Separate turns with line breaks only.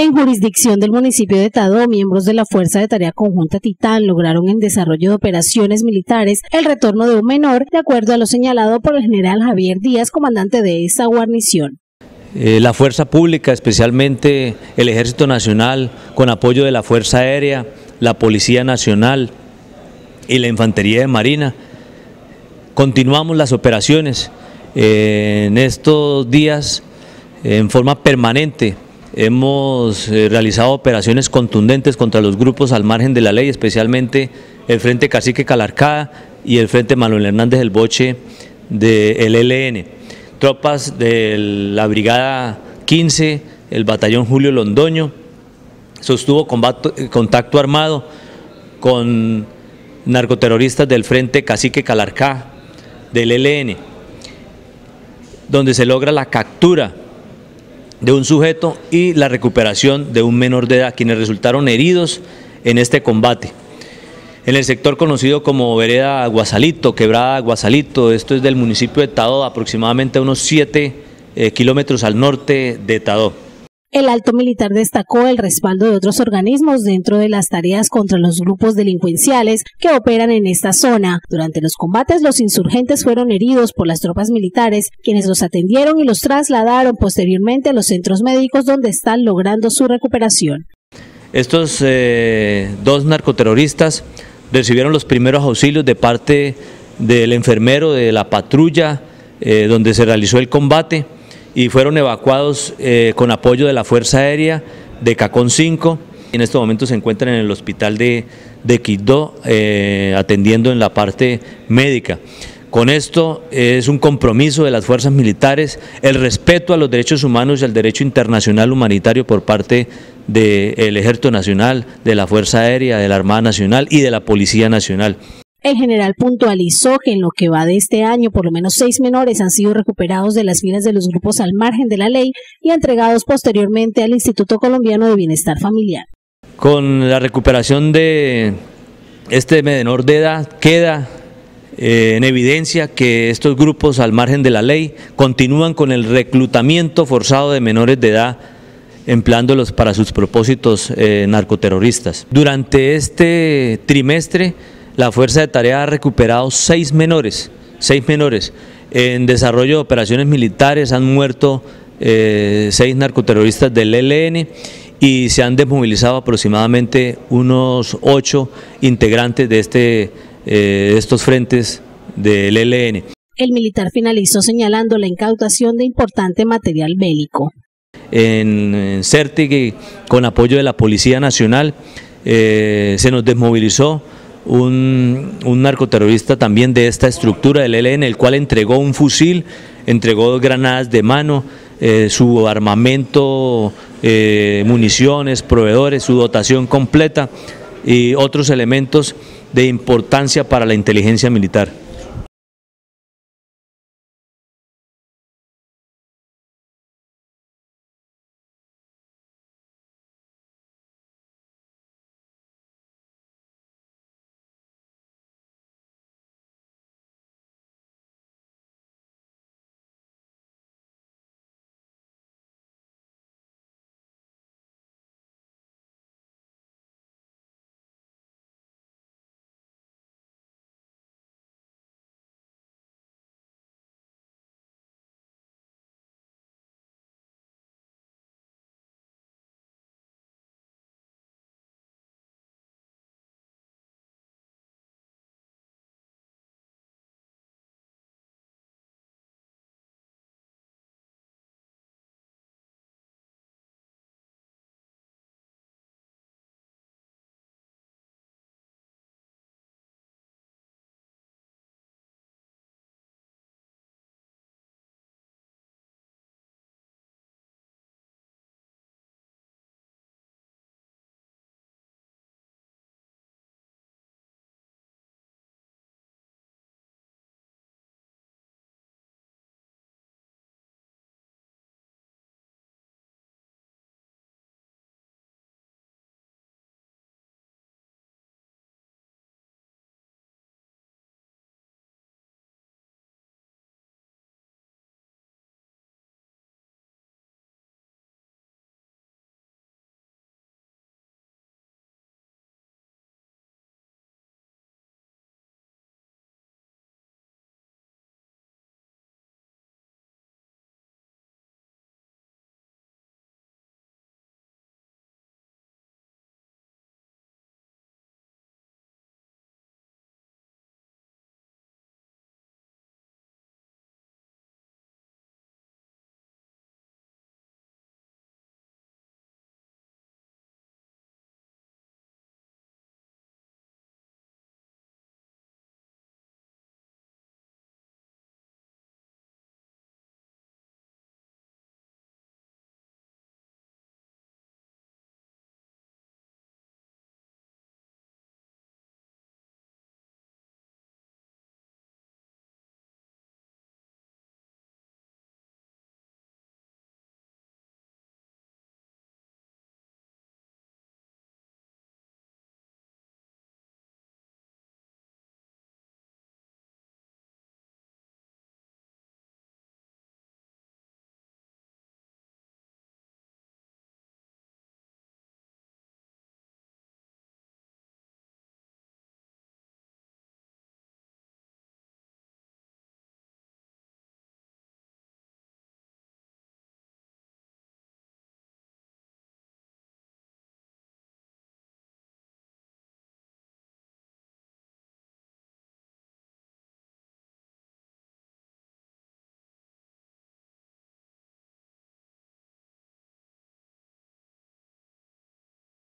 En jurisdicción del municipio de Tadó, miembros de la Fuerza de Tarea Conjunta Titán lograron en desarrollo de operaciones militares el retorno de un menor, de acuerdo a lo señalado por el general Javier Díaz, comandante de esta guarnición.
Eh, la Fuerza Pública, especialmente el Ejército Nacional, con apoyo de la Fuerza Aérea, la Policía Nacional y la Infantería de Marina, continuamos las operaciones eh, en estos días en forma permanente Hemos eh, realizado operaciones contundentes contra los grupos al margen de la ley, especialmente el Frente Cacique Calarcada y el Frente Manuel Hernández del Boche del ELN. Tropas de la Brigada 15, el Batallón Julio Londoño, sostuvo contacto armado con narcoterroristas del Frente Cacique Calarcá del ELN, donde se logra la captura de un sujeto y la recuperación de un menor de edad, quienes resultaron heridos en este combate. En el sector conocido como Vereda Guasalito, Quebrada Guasalito, esto es del municipio de Tadó, aproximadamente unos 7 eh, kilómetros al norte de Tadó.
El alto militar destacó el respaldo de otros organismos dentro de las tareas contra los grupos delincuenciales que operan en esta zona. Durante los combates, los insurgentes fueron heridos por las tropas militares, quienes los atendieron y los trasladaron posteriormente a los centros médicos donde están logrando su recuperación.
Estos eh, dos narcoterroristas recibieron los primeros auxilios de parte del enfermero de la patrulla eh, donde se realizó el combate y fueron evacuados eh, con apoyo de la Fuerza Aérea de Cacón 5. En este momento se encuentran en el hospital de, de Quito eh, atendiendo en la parte médica. Con esto es un compromiso de las fuerzas militares, el respeto a los derechos humanos y al derecho internacional humanitario por parte del Ejército Nacional, de la Fuerza Aérea, de la Armada Nacional y de la Policía Nacional.
General puntualizó que en lo que va de este año, por lo menos seis menores han sido recuperados de las filas de los grupos al margen de la ley y entregados posteriormente al Instituto Colombiano de Bienestar Familiar.
Con la recuperación de este menor de edad, queda eh, en evidencia que estos grupos al margen de la ley continúan con el reclutamiento forzado de menores de edad empleándolos para sus propósitos eh, narcoterroristas. Durante este trimestre la Fuerza de Tarea ha recuperado seis menores, seis menores. En desarrollo de operaciones militares han muerto eh, seis narcoterroristas del ELN y se han desmovilizado aproximadamente unos ocho integrantes de, este, eh, estos frentes del ELN.
El militar finalizó señalando la incautación de importante material bélico.
En, en con apoyo de la Policía Nacional, eh, se nos desmovilizó un, narcoterrorista también de esta estructura del ELN, el cual entregó un fusil, entregó dos granadas de mano, eh, su armamento, eh, municiones, proveedores, su dotación completa y otros elementos de importancia para la inteligencia militar.